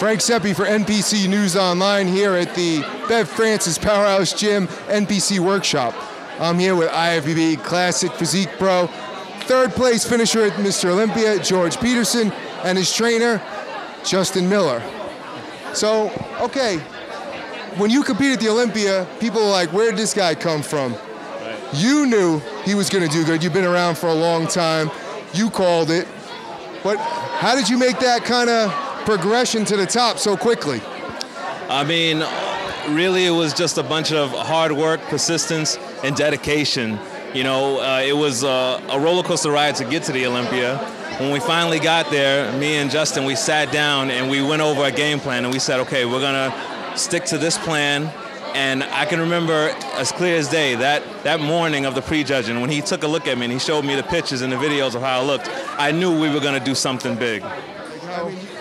Frank Sepe for NPC News Online here at the Bev Francis Powerhouse Gym NPC Workshop. I'm here with IFBB Classic Physique Pro, third place finisher at Mr. Olympia, George Peterson, and his trainer, Justin Miller. So, okay, when you competed at the Olympia, people were like, where did this guy come from? You knew he was going to do good. You've been around for a long time. You called it. But how did you make that kind of progression to the top so quickly? I mean, really, it was just a bunch of hard work, persistence, and dedication. You know, uh, it was uh, a roller coaster ride to get to the Olympia. When we finally got there, me and Justin, we sat down and we went over a game plan and we said, okay, we're going to stick to this plan and I can remember as clear as day that that morning of the prejudging when he took a look at me and he showed me the pictures and the videos of how I looked. I knew we were going to do something big.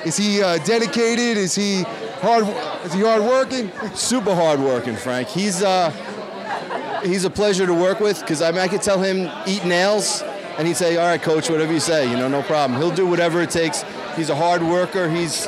Is he uh, dedicated? Is he hard? Is he hard working? Super hard working, Frank. He's uh, he's a pleasure to work with because I, mean, I could tell him eat nails, and he'd say, "All right, coach, whatever you say, you know, no problem." He'll do whatever it takes. He's a hard worker. He's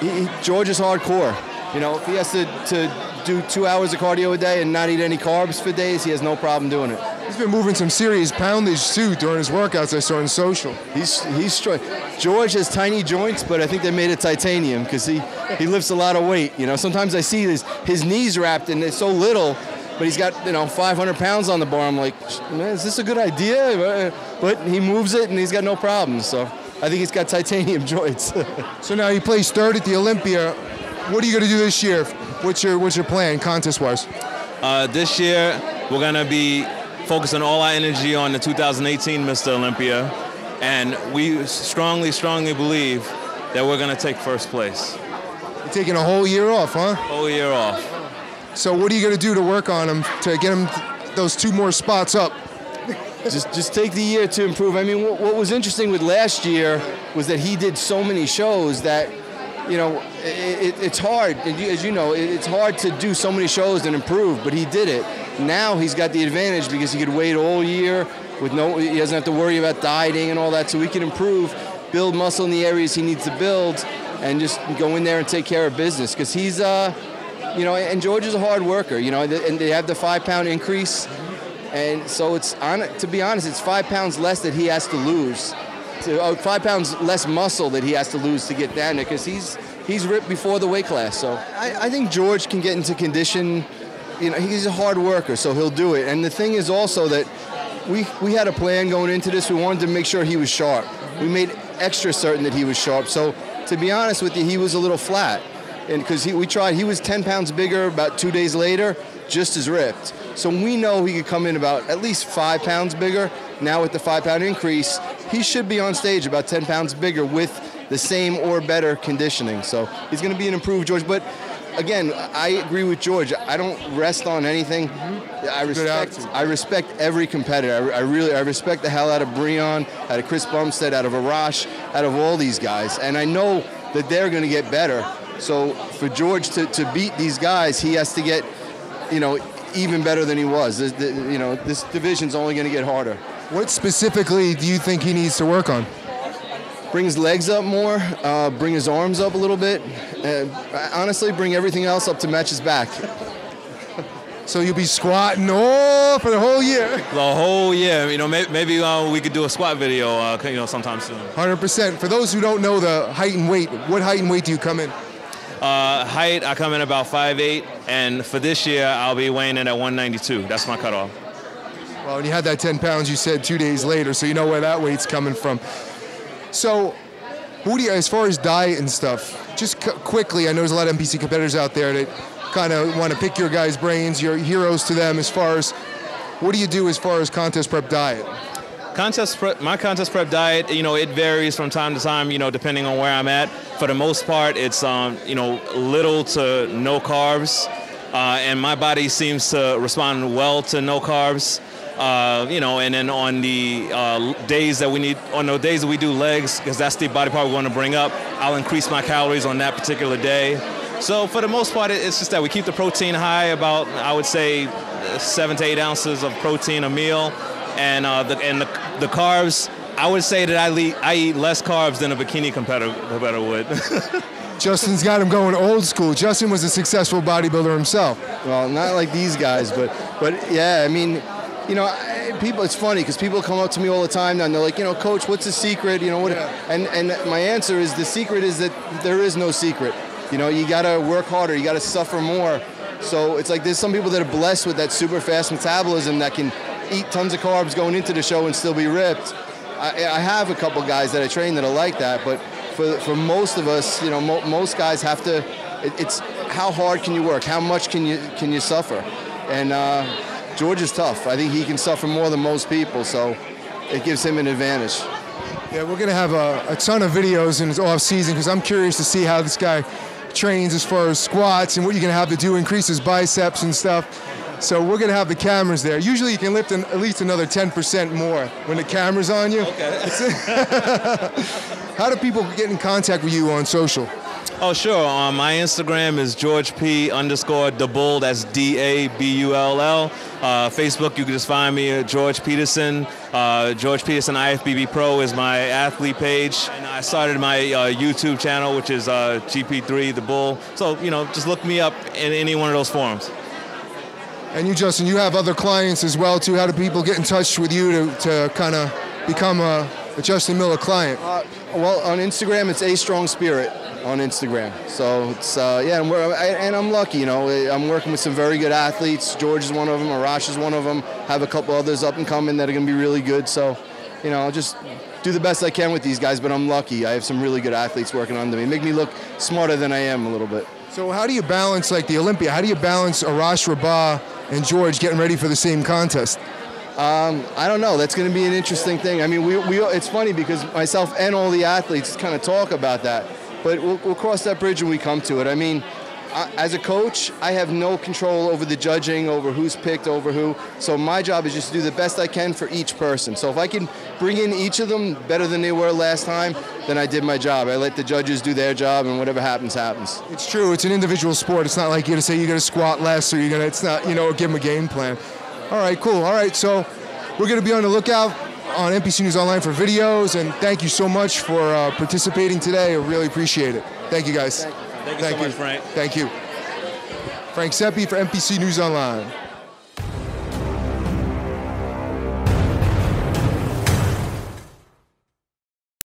he, he, George is hardcore. You know, if he has to, to do two hours of cardio a day and not eat any carbs for days, he has no problem doing it. He's been moving some serious poundage too during his workouts. I saw in social. He's he's strong. George has tiny joints, but I think they made it titanium because he he lifts a lot of weight. You know, sometimes I see his his knees wrapped and it's so little, but he's got you know 500 pounds on the bar. I'm like, man, is this a good idea? But he moves it and he's got no problems. So I think he's got titanium joints. so now he plays third at the Olympia. What are you going to do this year? What's your what's your plan contest wise? Uh, this year we're going to be focusing all our energy on the 2018 Mr. Olympia, and we strongly, strongly believe that we're going to take first place. You're taking a whole year off, huh? Whole year off. So what are you going to do to work on him to get him those two more spots up? just just take the year to improve. I mean, what, what was interesting with last year was that he did so many shows that you know, it, it, it's hard, as you know, it's hard to do so many shows and improve, but he did it. Now he's got the advantage because he could wait all year with no, he doesn't have to worry about dieting and all that, so he can improve, build muscle in the areas he needs to build, and just go in there and take care of business. Because he's, uh, you know, and George is a hard worker, you know, and they have the five pound increase. And so it's, on, to be honest, it's five pounds less that he has to lose to, uh, five pounds less muscle that he has to lose to get down there because he's he's ripped before the weight class. So I, I think George can get into condition. You know, he's a hard worker, so he'll do it. And the thing is also that we we had a plan going into this. We wanted to make sure he was sharp. We made extra certain that he was sharp. So to be honest with you, he was a little flat, and because we tried, he was 10 pounds bigger about two days later, just as ripped. So we know he could come in about at least five pounds bigger. Now with the five pound increase, he should be on stage about 10 pounds bigger with the same or better conditioning. So he's going to be an improved George. But again, I agree with George. I don't rest on anything. Mm-hmm. I respect. I respect every competitor. I, I, really, I respect the hell out of Breon, out of Chris Bumstead, out of Arash, out of all these guys, and I know that they're going to get better. So for George to, to beat these guys, he has to get, you know, even better than he was. The, the, you know, this division's only going to get harder. What specifically do you think he needs to work on? Bring his legs up more, uh, bring his arms up a little bit, and honestly, bring everything else up to match his back. So you'll be squatting all for the whole year. The whole year. You know, maybe, maybe uh, we could do a squat video. Uh, you know, sometime soon. Hundred percent. For those who don't know the height and weight, what height and weight do you come in? Uh, height, I come in about 5'8", and for this year, I'll be weighing in at 192. That's my cutoff. Well, and you had that 10 pounds you said two days later, so you know where that weight's coming from. So, who do you, as far as diet and stuff, just c- quickly, I know there's a lot of NPC competitors out there that kind of want to pick your guys' brains, your heroes to them as far as what do you do as far as contest prep diet? Contest prep, my contest prep diet, you know, it varies from time to time, you know, depending on where I'm at. For the most part, it's, um, you know, little to no carbs. Uh, and my body seems to respond well to no carbs. Uh, you know, and then on the uh, days that we need, on the days that we do legs, because that's the body part we want to bring up, I'll increase my calories on that particular day. So for the most part, it's just that we keep the protein high, about I would say seven to eight ounces of protein a meal, and uh, the and the, the carbs. I would say that I eat, I eat less carbs than a bikini competitor, competitor would. Justin's got him going old school. Justin was a successful bodybuilder himself. Well, not like these guys, but but yeah, I mean, you know, people. It's funny because people come up to me all the time now and they're like, you know, coach, what's the secret? You know what? Yeah. And and my answer is the secret is that there is no secret. You know, you gotta work harder. You gotta suffer more. So it's like there's some people that are blessed with that super fast metabolism that can eat tons of carbs going into the show and still be ripped. I, I have a couple guys that I train that are like that, but for, for most of us, you know, mo- most guys have to. It, it's how hard can you work? How much can you can you suffer? And uh, George is tough. I think he can suffer more than most people, so it gives him an advantage. Yeah, we're gonna have a, a ton of videos in his off season because I'm curious to see how this guy trains as far as squats and what you're gonna have to do increase his biceps and stuff. So we're gonna have the cameras there. Usually you can lift an, at least another 10% more when the camera's on you. Okay. How do people get in contact with you on social? Oh, sure. Um, my Instagram is George P underscore Dabull. That's D A B U L L. Uh, Facebook, you can just find me at George Peterson. Uh, George Peterson IFBB Pro is my athlete page. And I started my uh, YouTube channel, which is uh, GP3 The Bull. So, you know, just look me up in any one of those forums. And you, Justin, you have other clients as well too. How do people get in touch with you to, to kind of become a, a Justin Miller client? Well, on Instagram, it's a strong spirit on Instagram. So it's uh, yeah, and, we're, I, and I'm lucky. You know, I'm working with some very good athletes. George is one of them. Arash is one of them. Have a couple others up and coming that are going to be really good. So, you know, I'll just do the best I can with these guys. But I'm lucky. I have some really good athletes working under me. Make me look smarter than I am a little bit. So how do you balance like the Olympia? How do you balance Arash Rahbar and George getting ready for the same contest? Um, I don't know. That's going to be an interesting thing. I mean, we, we it's funny because myself and all the athletes kind of talk about that, but we'll, we'll cross that bridge when we come to it. I mean, I, as a coach, I have no control over the judging, over who's picked, over who. So my job is just to do the best I can for each person. So if I can bring in each of them better than they were last time, then I did my job. I let the judges do their job, and whatever happens, happens. It's true. It's an individual sport. It's not like you're gonna say you're gonna squat less or you're gonna. It's not. You know, give them a game plan. All right, cool. All right, so we're gonna be on the lookout on NPC News Online for videos, and thank you so much for uh, participating today. I really appreciate it. Thank you, guys. Thank you so much, Frank. Thank you. Frank Sepe for NPC News Online.